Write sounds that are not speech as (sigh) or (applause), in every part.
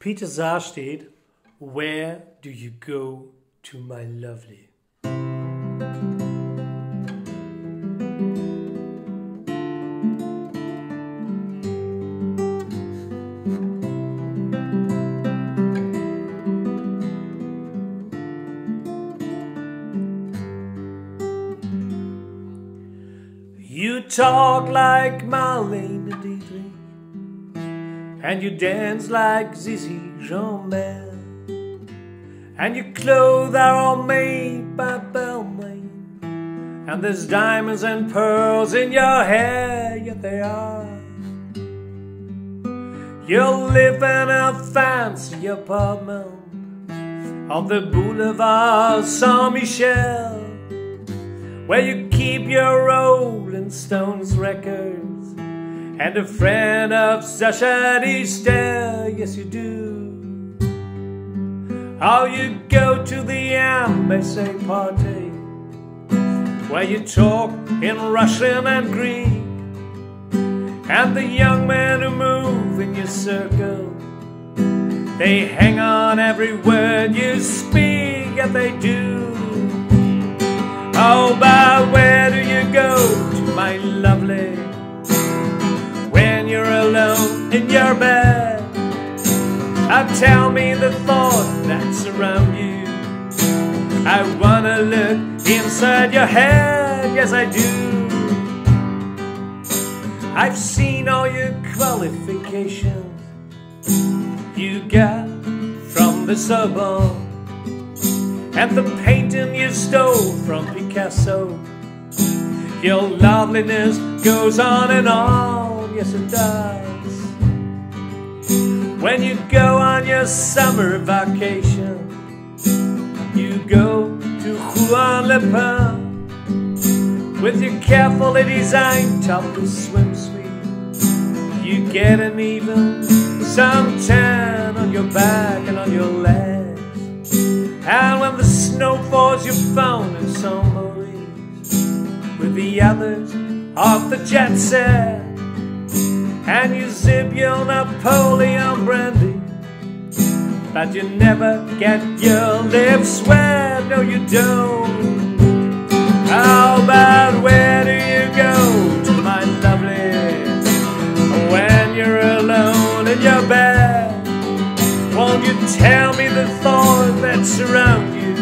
Peter Sarstedt, Where Do You Go to My Lovely? You talk like Marlene and you dance like Zizi Jean-Bell, and your clothes are all made by Balmain, and there's diamonds and pearls in your hair, yet they are. You live in a fancy apartment on the boulevard Saint Michel where you keep your Rolling Stones records and a friend of Sasha yes you do. How you go to the embassy party where you talk in Russian and Greek, and the young men who move in your circle. They hang on every word you speak, and they do. Oh, but where do you go tell me the thought that's around you. I wanna look inside your head, yes, I do. I've seen all your qualifications you got from the Sorbonne and the painting you stole from Picasso. Your loveliness goes on and on, yes it does. When you go on your summer vacation, you go to Juan Le Pen with your carefully designed topless swimsuit. You get an even suntan on your back and on your legs. And when the snow falls, you're found in. Maurice with the others of the jet set. And you zip your Napoleon brandy, but you never get your lips wet. No, you don't. How about where do you go to my lovely when you're alone in your bed? Won't you tell me the thought that's around you?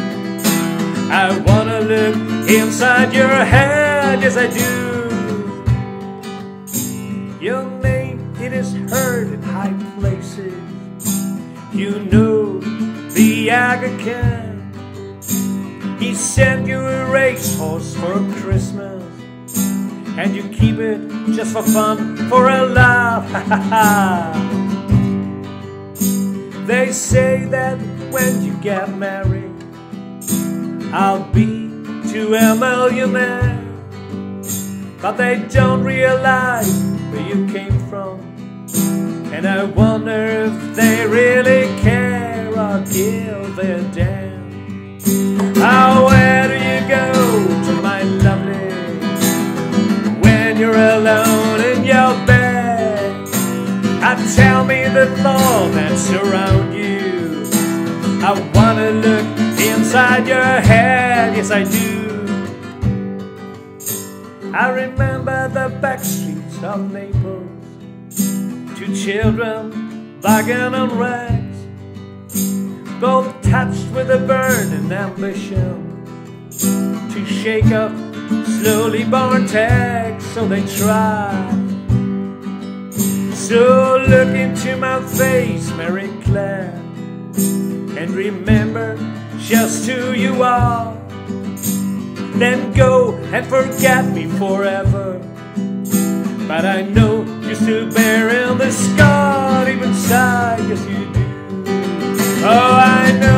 I wanna look inside your head, yes I do. It is heard in high places. You know the Aga Khan. He sent you a racehorse for Christmas. And you keep it just for fun, for a laugh. (laughs) They say that when you get married, I'll be to a millionaire. But they don't realize where you came from. And I wonder if they really care or give a damn. Oh, where do you go to my lovely when you're alone in your bed? Ah, tell me the thought that's around you. I wanna look inside your head, yes I do. I remember the back streets of Naples, two children begging on rags, both touched with a burning ambition to shake up slowly born tags, so they try. So look into my face, Mary Claire, and remember just who you are. Then go and forget me forever. But I know you're still bearing the scar deep inside, yes you do. Oh, I know